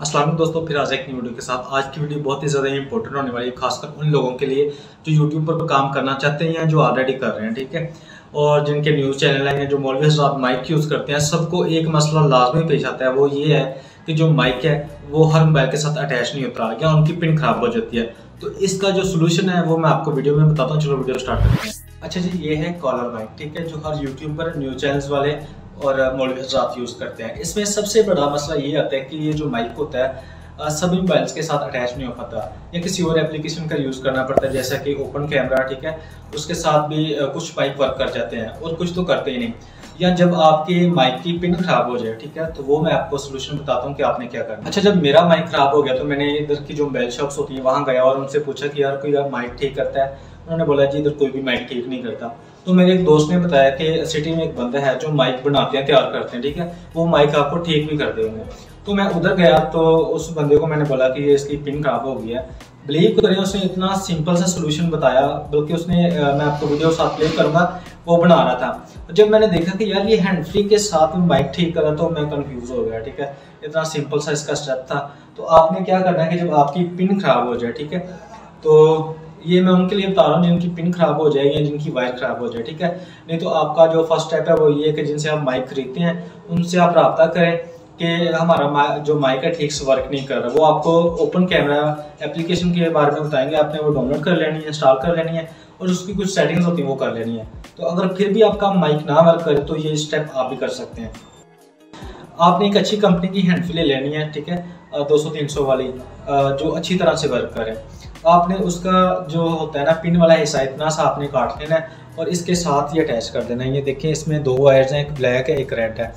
असलम दोस्तों, फिर आज एक नई वीडियो के साथ। आज की वीडियो बहुत ही ज़्यादा इंपॉर्टेंट होने वाली है, खासकर उन लोगों के लिए जो यूट्यूब पर काम करना चाहते हैं या जो ऑलरेडी कर रहे हैं, ठीक है? और जिनके न्यूज़ चैनल हैं, जो मौलवी हजरात माइक यूज़ करते हैं, सबको एक मसला लाजमी पेश आता है। वो ये है कि जो माइक है, वो हर मोबाइल के साथ अटैच नहीं होता, या उनकी पिन खराब हो जाती है। तो इसका जो सोल्यूशन है, वो मैं आपको वीडियो में बताता हूँ। चलो वीडियो स्टार्ट करते हैं। अच्छा जी, ये है कॉलर माइक ठीक है? जो हर यूट्यूब पर न्यूज़ चैनल्स वाले और हजरात यूज़ करते हैं। इसमें सबसे बड़ा मसला ये आता है कि ये जो माइक होता है सभी मोबाइल्स के साथ अटैच नहीं हो पाता। या किसी और एप्लीकेशन का यूज़ करना पड़ता है, जैसा कि ओपन कैमरा ठीक है? उसके साथ भी कुछ माइक वर्क कर जाते हैं और कुछ तो करते ही नहीं। या जब आपके माइक की पिन खराब हो जाए, ठीक है? तो वो मैं आपको सोल्यूशन बताता हूँ कि आपने क्या करना अच्छा जब मेरा माइक खराब हो गया तो मैंने इधर की जो मोबाइल शॉप्स होती है, वहाँ गया और उनसे पूछा कि यार कोई यार माइक ठीक करता है? उन्होंने बोला, जी, इधर कोई भी माइक ठीक नहीं करता। तो मेरे एक दोस्त ने बताया कि सिटी में एक बंदा है जो माइक बनाते हैं, तैयार करते हैं, ठीक है? वो माइक आपको ठीक भी कर देंगे। तो मैं उधर गया तो उस बंदे को मैंने बोला कि ये इसकी पिन खराब हो गई है। बिलीव करें उसने इतना सिंपल सा सोल्यूशन बताया, बल्कि उसने मैं आपको वीडियो साथ प्ले करूँगा, वो बना रहा था। जब मैंने देखा कि यार ये हैंड फ्री के साथ में ठीक करा तो मैं कंफ्यूज हो गया, ठीक है? इतना सिंपल सा इसका स्टेप था। तो आपने क्या करना है कि जब आपकी पिन खराब हो जाए, ठीक है? तो ये मैं उनके लिए बता रहा हूँ, जिनकी पिन खराब हो जाए या जिनकी वायर खराब हो जाए, ठीक है? नहीं तो आपका जो फ़र्स्ट स्टेप है वो ये है कि जिनसे आप माइक खरीदते हैं, उनसे आप रबता करें कि हमारा जो माइक है ठीक से वर्क नहीं कर रहा। वो आपको ओपन कैमरा एप्लीकेशन के बारे में बताएँगे, आपने वो डाउनलोड कर लेनी है इंस्टॉल कर लेनी है और उसकी कुछ सेटिंग्स होती हैं, वो कर लेनी है। तो अगर फिर भी आपका माइक ना वर्क करे तो ये स्टेप आप भी कर सकते हैं। आपने एक अच्छी कंपनी की हैंडफिले लेनी है, ठीक है? दो सौ, तीन सौ वाली जो अच्छी तरह से वर्क करे। आपने उसका जो होता है ना, पिन वाला हिस्सा इतना सा आपने काट लेना है और इसके साथ ही अटैच कर देना है। ये देखें इसमें दो वायर्स हैं, एक ब्लैक है, एक रेड है।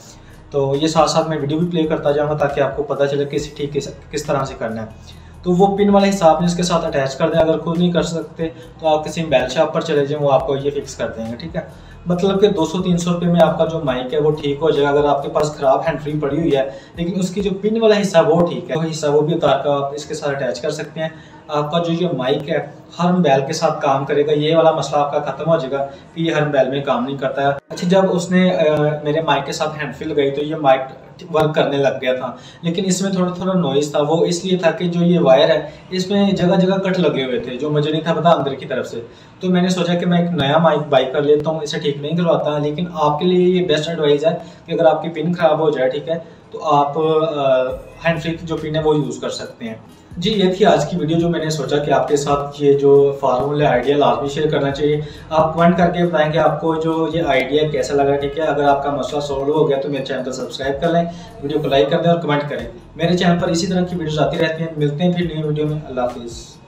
तो ये साथ साथ मैं वीडियो भी प्ले करता जाऊँगा ताकि आपको पता चले कि ठीक किस किस तरह से करना है। तो वो पिन वाला हिस्सा आपने इसके साथ अटैच कर दें अगर खुद नहीं कर सकते तो आप किसी बैल शॉप पर चले जाएँ वो आपको ये फिक्स कर देंगे ठीक है? मतलब कि 200-300 रुपए में आपका जो माइक है वो ठीक हो जाएगा अगर आपके पास खराब हैंड फ्री पड़ी हुई है लेकिन उसकी जो पिन वाला हिस्सा वो ठीक है। वो हिस्सा वो भी उतार कर आप इसके साथ अटैच कर सकते हैं। आपका जो ये माइक है हर बैल के साथ काम करेगा ये वाला मसला आपका खत्म हो जाएगा कि ये हर बैल में काम नहीं करता है। अच्छा जब उसने आ, मेरे माइक के साथ हैंड फिल गई तो ये माइक वर्क करने लग गया था। लेकिन इसमें थोड़ा थोड़ा नॉइज़ था। वो इसलिए था कि जो ये वायर है, इसमें जगह जगह कट लगे हुए थे, जो मुझे नहीं था पता अंदर की तरफ़ से। तो मैंने सोचा कि मैं एक नया माइक बाई कर लेता हूँ, इसे ठीक नहीं करवाता लेकिन आपके लिए ये बेस्ट एडवाइज़ है कि अगर आपकी पिन खराब हो जाए, ठीक है तो आप हैंड फ्री जो पिन है वो यूज़ कर सकते हैं। जी, ये थी आज की वीडियो जो मैंने सोचा कि आपके साथ ये जो फार्मूला आइडिया लाजमी शेयर करना चाहिए। आप कमेंट करके बताएँगे आपको जो ये आइडिया कैसा लगा, ठीक है? अगर आपका मसला सॉल्व हो गया तो मेरे चैनल को सब्सक्राइब कर लें वीडियो को लाइक कर दें और कमेंट करें। मेरे चैनल पर इसी तरह की वीडियोज़ आती रहती हैं। मिलते हैं फिर नई वीडियो में। अल्लाह हाफिज़।